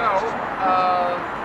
show. Uh,